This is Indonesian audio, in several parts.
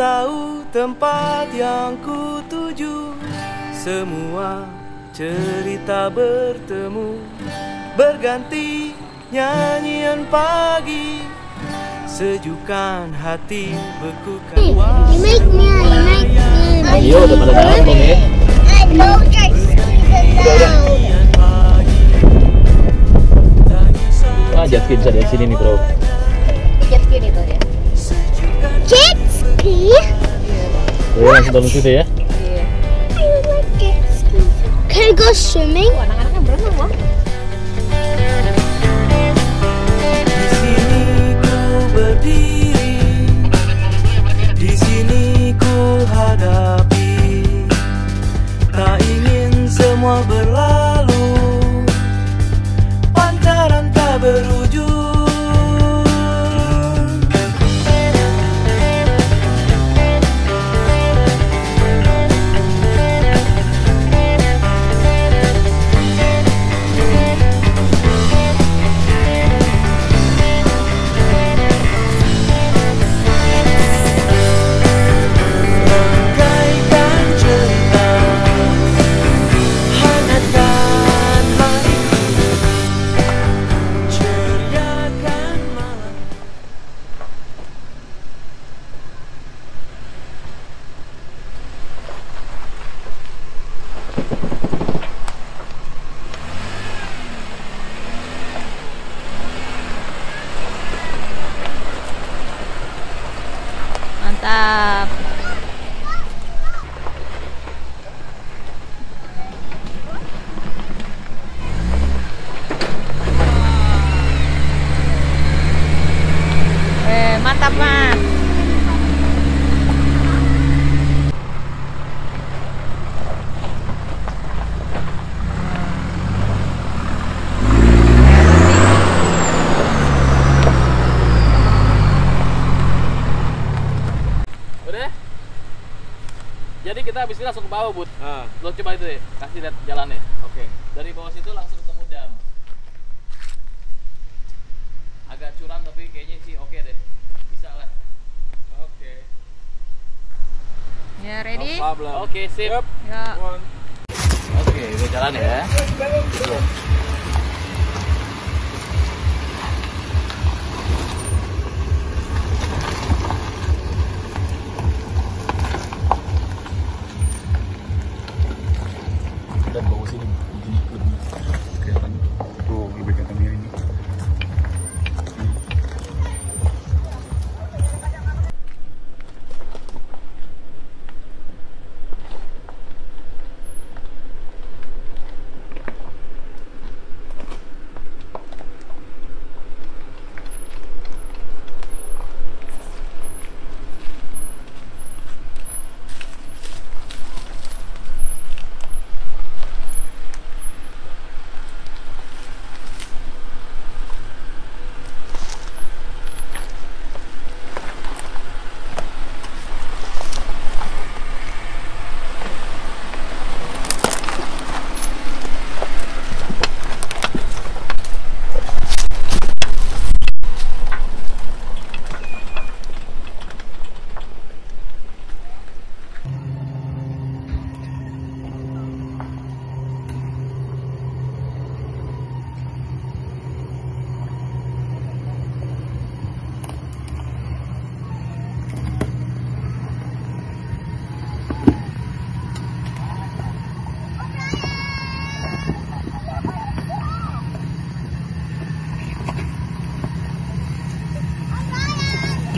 tahu tempat yang ku tuju Semua cerita bertemu Berganti nyanyian pagi Sejukan hati bekukan You make me, you make me. Ayo udah pada datang nih. I know guys. Wah jet ski bisa dari sini nih bro. jet ski nih tuh ya? Tuh langsung dalam situ ya. iya. Can I go swimming? Wah, anak-anaknya berenang loh Di sini ku berdiri Di sini ku hadapi Tak ingin semua berlalu Pancaran tak berujung mantap mas Udah. Jadi kita habis ini langsung ke bawah, Bud. Lo coba itu deh, kasih lihat jalannya. Oke. Dari bawah situ langsung ketemu dam. Agak curam tapi kayaknya sih oke deh. Bisa lah. Oke. ya ready Oke, sip. ya Oke, udah jalan ya. dan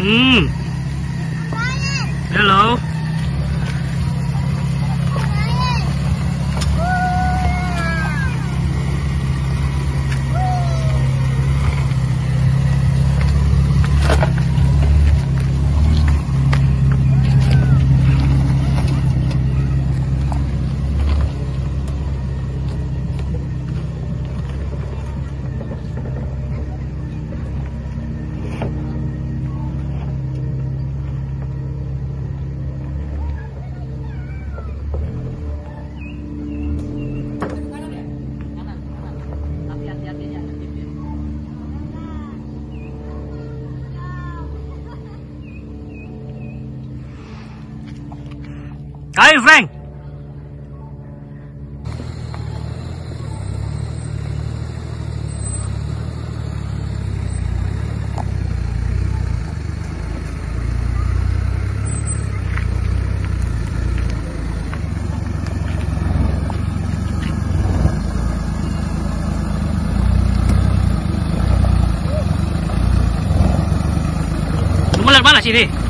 Mm. Ayo Frank. Lu mau lihat mana sini? Ini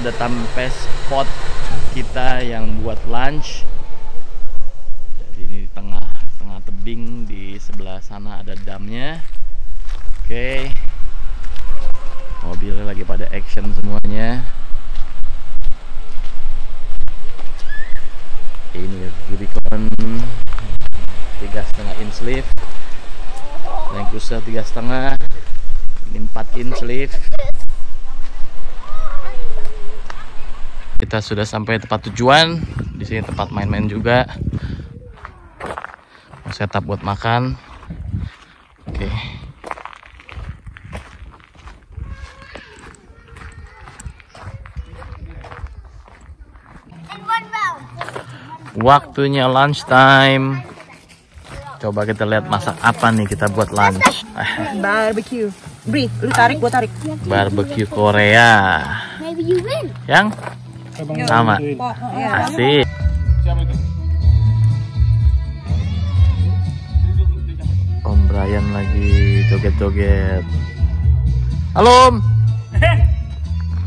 sudah sampai spot kita yang buat lunch. Jadi ini di tengah tengah tebing di sebelah sana ada damnya. Oke. Mobilnya lagi pada action semuanya. Ini Rubicon tiga setengah inch lift. Land Cruiser tiga setengah. Ini 4 inch lift. Kita sudah sampai tempat tujuan. Di sini tempat main-main juga. Mau setup buat makan. Oke. Waktunya lunch time. Coba kita lihat masak apa nih kita buat lunch. Barbecue. Bri, lu tarik, gua tarik. Barbecue Korea. Maybe you win. Yang sama. Asik. Om Brian lagi joget-joget. Halo Om.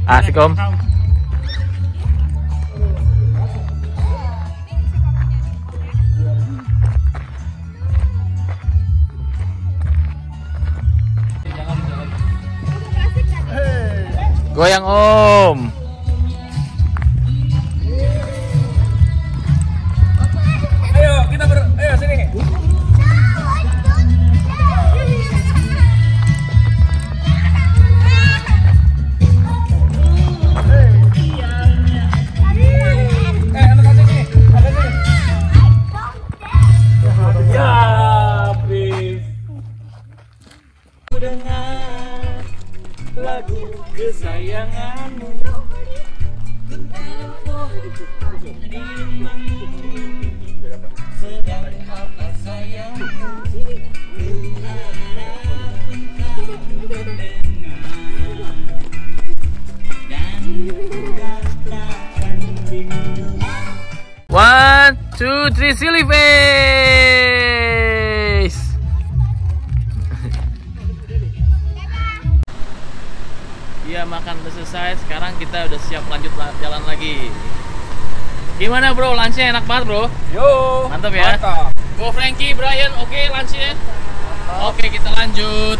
Asik Om. Goyang Om. lagu kesayanganmu One, two, three, silly face! Udah selesai. Sekarang kita udah siap lanjut la- jalan lagi. Gimana bro? Lunchnya enak banget bro. Yo. Mantap ya. Mantap. Go Frankie, Brian, oke lunchnya? Oke kita lanjut.